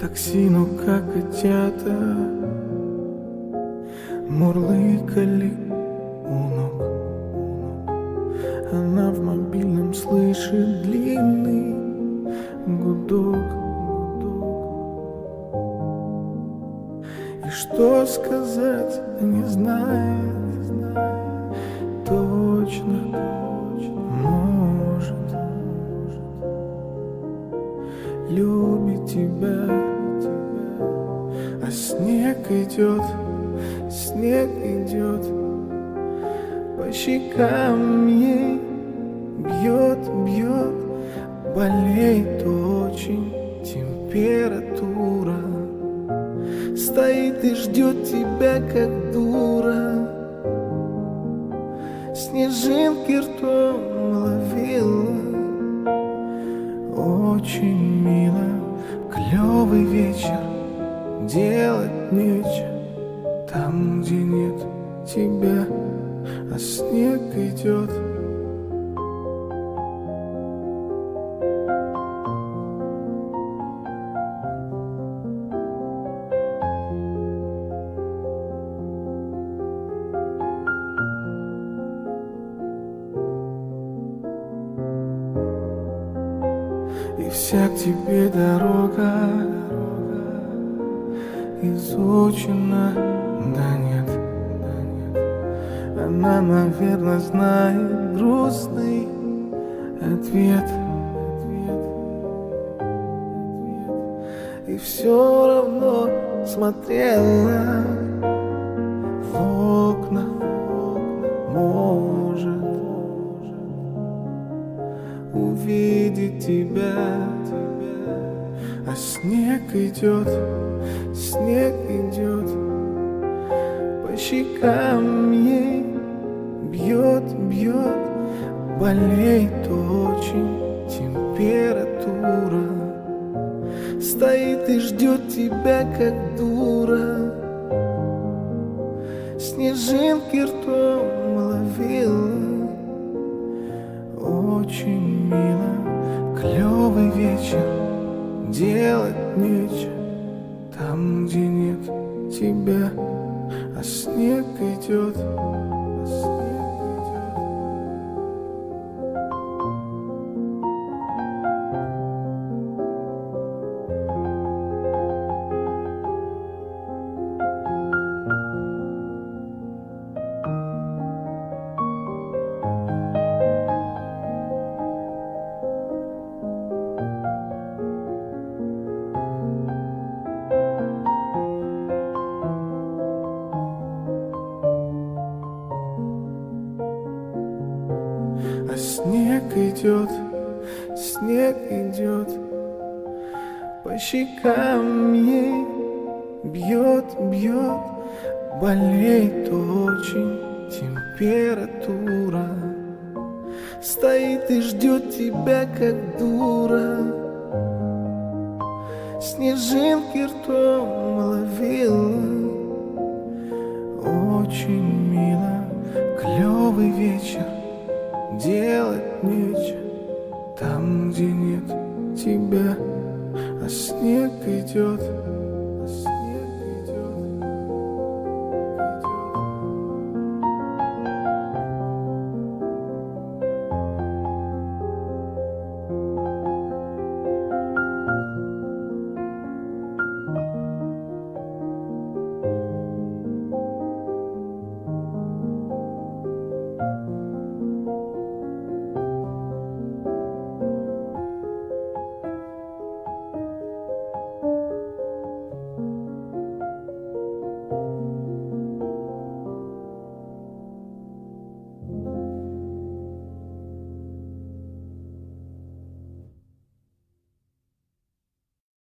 Таксину, как котята Мурлыкали у ног Она в мобильном слышит длинный гудок И что сказать не знает Точно, идет, снег идет По щекам ей бьет, бьет Болеет очень температура. Стоит и ждет тебя, как дура. Снежинки ртом ловила. Очень мило Клевый вечер Делать нечего. Там, где нет тебя А снег идет. И вся к тебе дорога изучена, да нет, да нет. Она, наверное, знает грустный ответ. И все равно смотрела в окна, может увидеть тебя, а снег идет, снег идет по щекам ей бьет, бьет, болеет очень температура, стоит и ждет тебя как дура, снежинки ртом ловила. Очень мило, клевый вечер, делать нечего Там, где нет тебя, а снег идет, идет, снег идет По щекам ей бьет, бьет Болеет очень температура. Стоит и ждет тебя, как дура. Снежинки ртом ловила. Очень мило, клевый вечер Делать нечего. Там, где нет тебя А снег идет